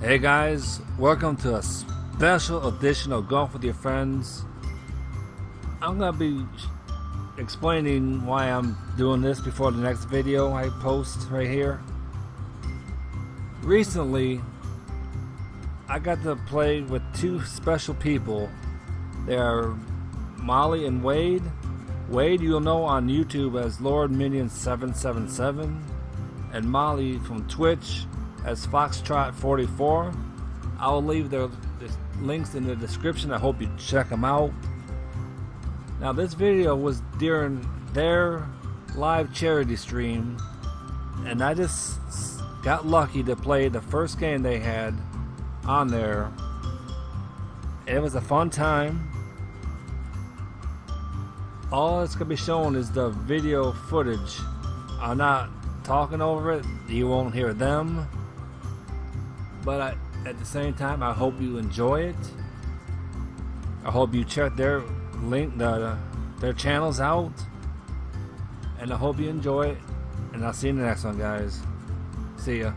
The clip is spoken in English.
Hey guys, welcome to a special edition of Golf with Your Friends. I'm gonna be explaining why I'm doing this before the next video I post right here. Recently, I got to play with two special people. They are Molly and Wade. Wade, you'll know on YouTube as Lord Minion 777, and Molly from Twitch as Foxtrot44. I'll leave their links in the description. I hope you check them out. Now, this video was during their live charity stream, and I just got lucky to play the first game they had on there. It was a fun time. All that's gonna be shown is the video footage. I'm not talking over it. You won't hear them but I, at the same time, I hope you enjoy it. I hope you check their link, the, their channels out, and I hope you enjoy it. And I'll see you in the next one, guys. See ya.